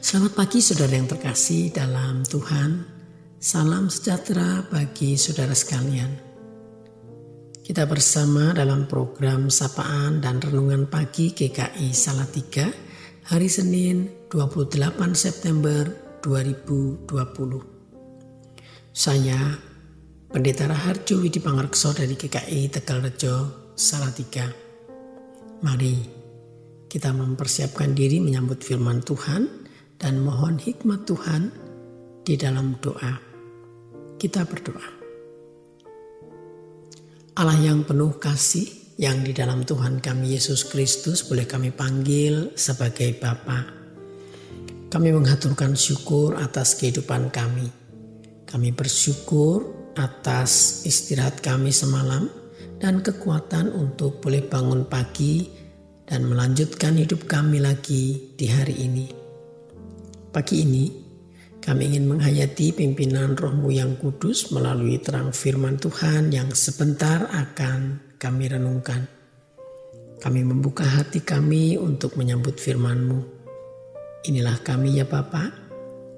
Selamat pagi saudara yang terkasih dalam Tuhan. Salam sejahtera bagi saudara sekalian. Kita bersama dalam program Sapaan dan Renungan Pagi GKI Salatiga hari Senin 28 September 2020. Saya Pendeta Raharjo Widi Pangarkso dari GKI Tegal Rejo Salatiga. Mari kita mempersiapkan diri menyambut firman Tuhan dan mohon hikmat Tuhan di dalam doa. Kita berdoa. Allah yang penuh kasih yang di dalam Tuhan kami Yesus Kristus boleh kami panggil sebagai Bapa. Kami mengaturkan syukur atas kehidupan kami. Kami bersyukur atas istirahat kami semalam dan kekuatan untuk boleh bangun pagi dan melanjutkan hidup kami lagi di hari ini. Pagi ini kami ingin menghayati pimpinan rohmu yang kudus melalui terang firman Tuhan yang sebentar akan kami renungkan. Kami membuka hati kami untuk menyambut firman-Mu. Inilah kami ya Bapa,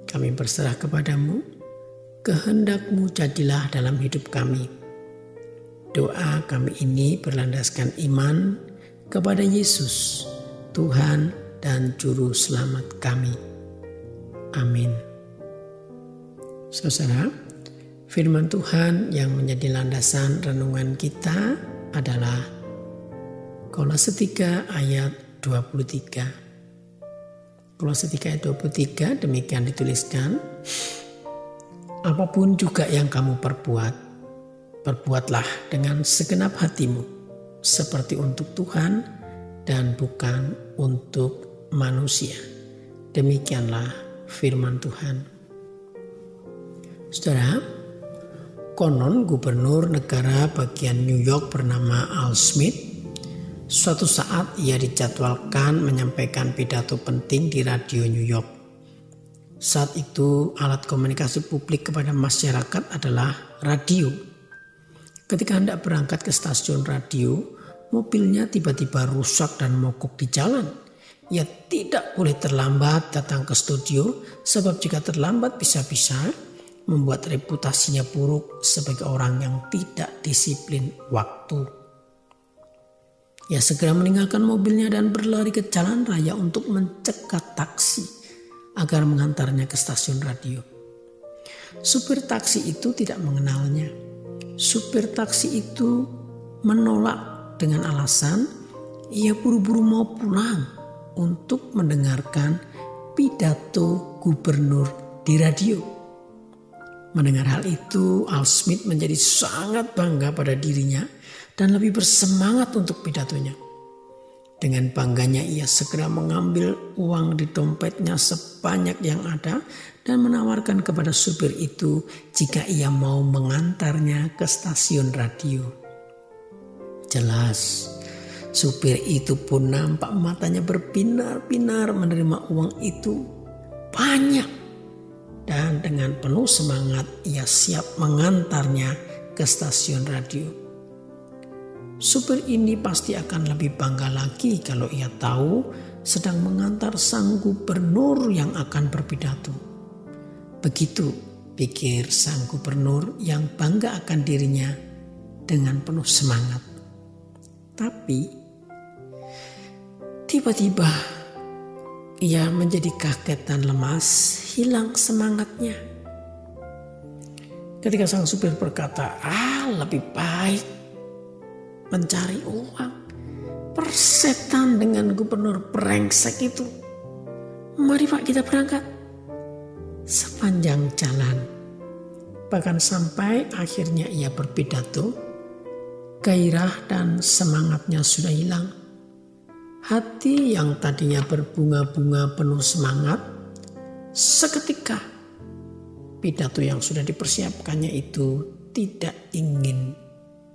kami berserah kepadamu. Kehendakmu jadilah dalam hidup kami. Doa kami ini berlandaskan iman kepada Yesus, Tuhan dan Juru Selamat kami. Amin. Saudara, firman Tuhan yang menjadi landasan renungan kita adalah Kolose 3 ayat 23. Kolose 3 ayat 23 demikian dituliskan, Apa pun juga yang kamu perbuat, perbuatlah dengan segenap hatimu, seperti untuk Tuhan dan bukan untuk manusia. Demikianlah firman Tuhan. Saudara, konon gubernur negara bagian New York bernama Al Smith Suatu saat ia dijadwalkan menyampaikan pidato penting di radio New York. Saat itu alat komunikasi publik kepada masyarakat adalah radio. Ketika hendak berangkat ke stasiun radio, mobilnya tiba-tiba rusak dan mogok di jalan. Ia tidak boleh terlambat datang ke studio sebab jika terlambat bisa-bisa membuat reputasinya buruk sebagai orang yang tidak disiplin waktu. Ia segera meninggalkan mobilnya dan berlari ke jalan raya untuk mencegat taksi agar mengantarnya ke stasiun radio. Supir taksi itu tidak mengenalnya. Supir taksi itu menolak dengan alasan ia buru-buru mau pulang untuk mendengarkan pidato gubernur di radio. Mendengar hal itu, Al Smith menjadi sangat bangga pada dirinya dan lebih bersemangat untuk pidatonya. Dengan bangganya ia segera mengambil uang di dompetnya sebanyak yang ada dan menawarkan kepada supir itu jika ia mau mengantarnya ke stasiun radio. Jelas, Supir itu pun nampak matanya berbinar-binar menerima uang itu banyak. Dan dengan penuh semangat ia siap mengantarnya ke stasiun radio. Supir ini pasti akan lebih bangga lagi kalau ia tahu sedang mengantar sang gubernur yang akan berpidato. Begitu pikir sang gubernur yang bangga akan dirinya dengan penuh semangat. Tapi Tiba-tiba ia menjadi kaget dan lemas, hilang semangatnya. Ketika sang supir berkata, ah lebih baik mencari uang. Persetan dengan gubernur brengsek itu. Mari pak kita berangkat. Sepanjang jalan. Bahkan sampai akhirnya ia berpidato. Gairah dan semangatnya sudah hilang Hati yang tadinya berbunga-bunga penuh semangat, seketika pidato yang sudah dipersiapkannya itu tidak ingin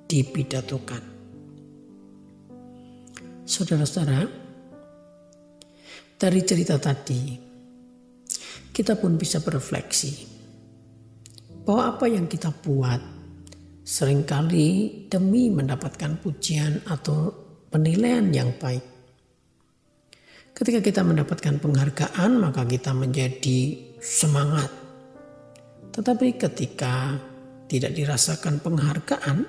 dipidatokan. Saudara-saudara, dari cerita tadi, kita pun bisa berefleksi bahwa apa yang kita buat sering kali demi mendapatkan pujian atau penilaian yang baik Ketika kita mendapatkan penghargaan, maka kita menjadi semangat. Tetapi ketika tidak dirasakan penghargaan,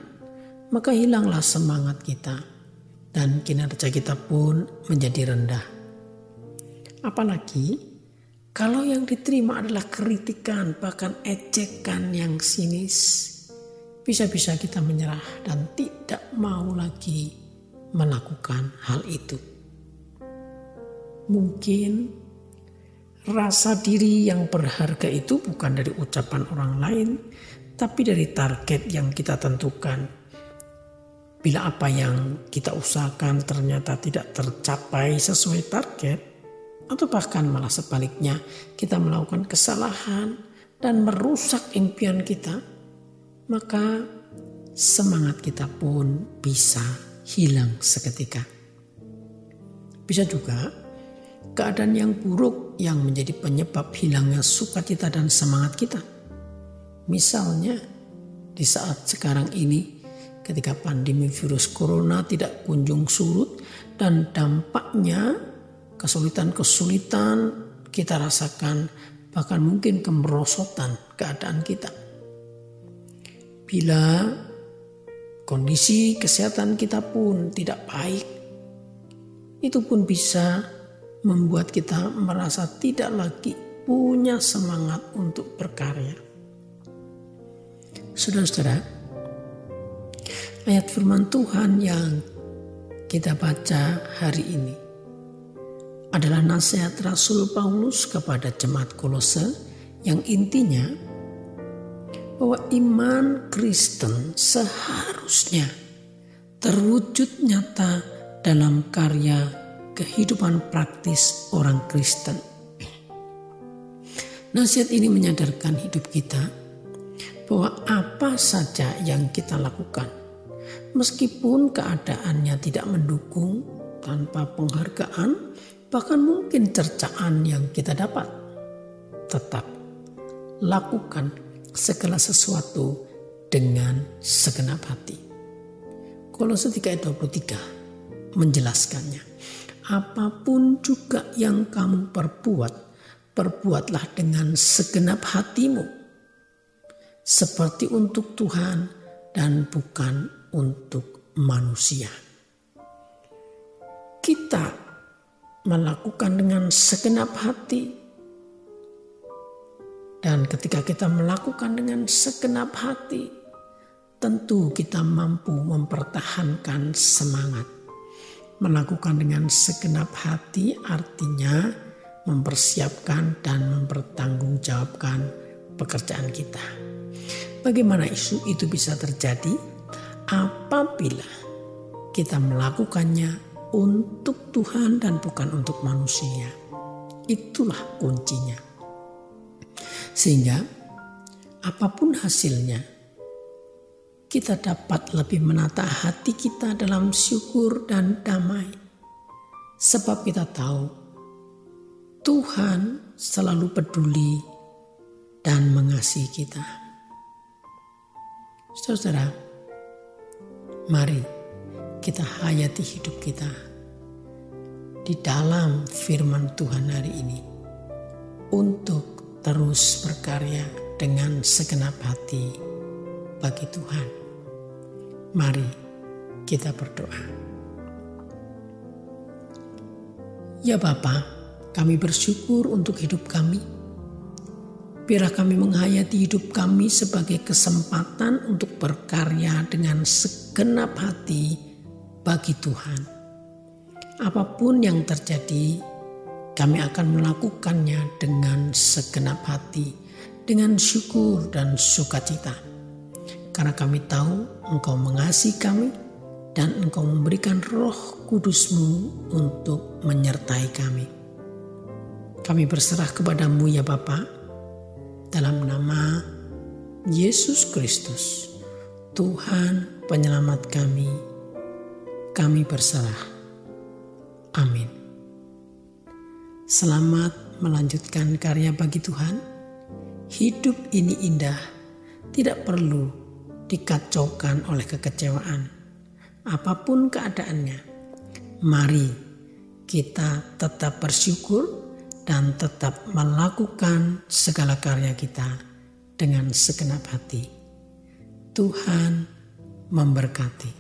maka hilanglah semangat kita dan kinerja kita pun menjadi rendah. Apalagi kalau yang diterima adalah kritikan, bahkan ejekan yang sinis, bisa-bisa kita menyerah dan tidak mau lagi melakukan hal itu. Mungkin rasa diri yang berharga itu bukan dari ucapan orang lain, tapi dari target yang kita tentukan. Bila apa yang kita usahakan ternyata tidak tercapai sesuai target, atau bahkan malah sebaliknya, kita melakukan kesalahan dan merusak impian kita, maka semangat kita pun bisa hilang seketika. Bisa juga keadaan yang buruk yang menjadi penyebab hilangnya sukacita dan semangat kita. Misalnya di saat sekarang ini ketika pandemi virus corona tidak kunjung surut dan dampaknya kesulitan-kesulitan kita rasakan bahkan mungkin kemerosotan keadaan kita. Bila kondisi kesehatan kita pun tidak baik, itu pun bisa membuat kita merasa tidak lagi punya semangat untuk berkarya. Saudara-saudara, ayat firman Tuhan yang kita baca hari ini adalah nasihat Rasul Paulus kepada jemaat Kolose yang intinya bahwa iman Kristen seharusnya terwujud nyata dalam karya kehidupan praktis orang Kristen. Nasihat ini menyadarkan hidup kita bahwa apa saja yang kita lakukan, meskipun keadaannya tidak mendukung tanpa penghargaan, bahkan mungkin cercaan yang kita dapat, tetap lakukan segala sesuatu dengan segenap hati. Kolose 3 ayat 23 menjelaskannya apa pun juga yang kamu perbuat, perbuatlah dengan segenap hatimu, seperti untuk Tuhan dan bukan untuk manusia. Kita melakukan dengan segenap hati, dan ketika kita melakukan dengan segenap hati, tentu kita mampu mempertahankan semangat Melakukan dengan segenap hati artinya mempersiapkan dan mempertanggungjawabkan pekerjaan kita. Bagaimana isu itu bisa terjadi? Apabila kita melakukannya untuk Tuhan dan bukan untuk manusia. Itulah kuncinya. Sehingga apa pun hasilnya, kita dapat lebih menata hati kita dalam syukur dan damai. Sebab kita tahu Tuhan selalu peduli dan mengasihi kita. Saudara, mari kita hayati hidup kita di dalam firman Tuhan hari ini untuk terus berkarya dengan segenap hati bagi Tuhan. Mari kita berdoa. Ya Bapa, kami bersyukur untuk hidup kami. Biarlah kami menghayati hidup kami sebagai kesempatan untuk berkarya dengan segenap hati bagi Tuhan. Apa pun yang terjadi, kami akan melakukannya dengan segenap hati, dengan syukur dan sukacita karena kami tahu Engkau mengasihi kami dan Engkau memberikan roh kudusmu untuk menyertai kami. Kami berserah kepadamu ya Bapa, dalam nama Yesus Kristus, Tuhan penyelamat kami, kami berserah. Amin. Selamat melanjutkan karya bagi Tuhan. Hidup ini indah, tidak perlu dikacaukan oleh kekecewaan. Apa pun keadaannya, mari kita tetap bersyukur dan tetap melakukan segala karya kita dengan segenap hati. Tuhan memberkati.